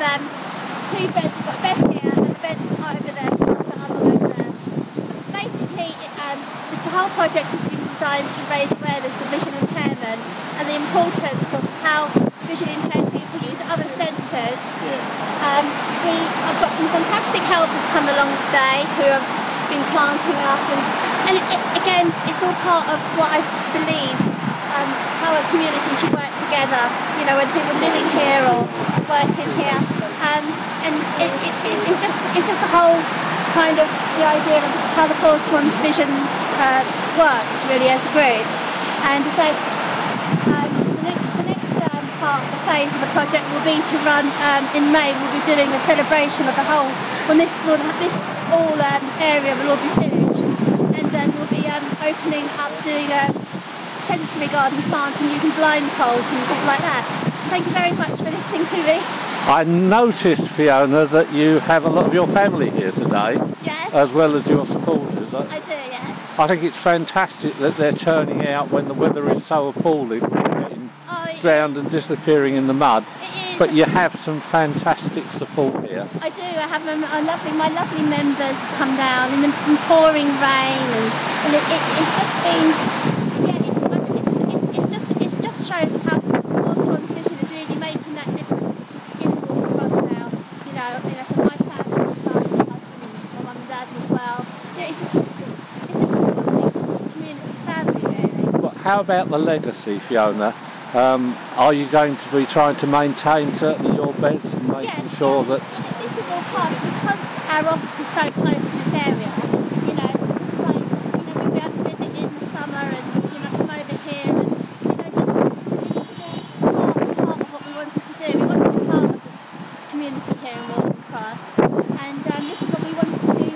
um, two beds. We've got a bed here and a bed over there, plus the other over there. Basically, it, um, this, the whole project has been designed to raise awareness of vision impairment and the importance of how visually impaired people use other senses. Um, we, I've got some fantastic helpers come along today who have been planting up and, and it, it, again, it's all part of what I believe um, how a community should work together, you know, when people living here or working here. Um, and it, it, it, it just, it's just the whole kind of the idea of how the Four Swans Vision uh, works really as a group. And so um, the next, the next um, part, the phase of the project will be to run um, in May. We'll be doing a celebration of the whole. When this, when this all um, area will all be finished, and then we'll be um, opening up doing a sensory garden planting using blindfolds and stuff like that. Thank you very much for listening to me. I noticed, Fiona, that you have a lot of your family here today, Yes, as well as your supporters. I, I do. Yes. I think it's fantastic that they're turning out when the weather is so appalling, getting Oh, drowned and disappearing in the mud. it is. But you have some fantastic support here. I do. I have a lovely, my lovely members have come down in the pouring rain, and, and it, it, it's just been, yeah. It, I think it just, it's, it's just, it just shows how All Swans Vision is really making that difference in Waltham Cross now. You know, you know, so my family, my son, my husband, and my mum and dad as well. Yeah, it's just, it's just a lovely sort of community family, really. But how about the legacy, Fiona? Um, are you going to be trying to maintain certainly your beds and making Yes, sure that This is all part because our office is so close to this area. You know, so you know we'll be able to visit in the summer and you know come over here and you know just this is all part, part of what we wanted to do. We wanted to be part of this community here in Waltham Cross, and um, this is what we wanted to.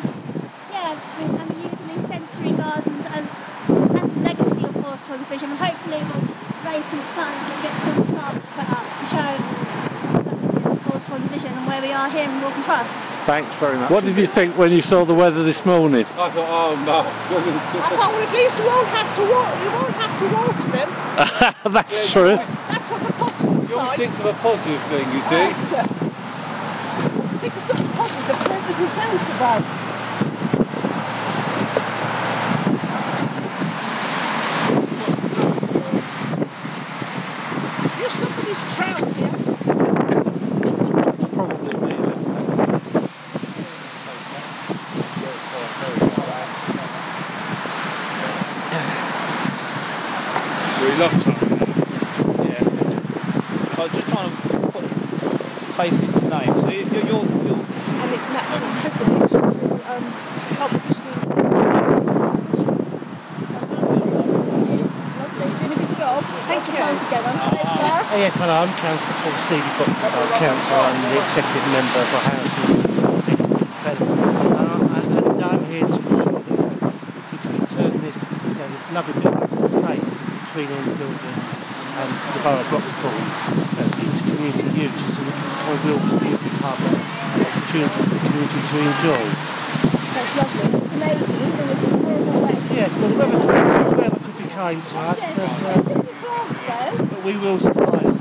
Yeah, we, and we're using these sensory gardens as as legacy of Four Swans Vision, and hopefully we'll raise some funds and get some cards put up to show that this is the Four Swans Vision and where we are here in Waltham Cross. Thanks very much. What did you think when you saw the weather this morning? I thought, oh no, goodness. I thought, well, at least you won't have to walk. You won't have to walk to them. That's true. That's what the positive You always side. think of a positive thing, you see. Think of something positive, but that doesn't sound so bad. You're somebody's trout here. It's probably me. then. We love something. Yeah. I was just trying to put faces to names. So you- you're, you're, you're and it's an absolute privilege to um, help visually. Lovely, doing a good job. Thank you. Together. Oh, yes, hello, I'm Councillor Paul Seeby, Broxbourne Council. I'm the executive member for Housing Development. Uh, and, and I'm here to ensure that we can turn this, you know, this lovely bit of space between Enfield and, and the borough of Broxbourne uh, into community use so we can or will community hub and opportunity for the community to enjoy. That's lovely. It's amazing, even with some horrible weather. Yes, well, the weather, the weather could be kind to us, but, uh, It's in France though. but we will supply as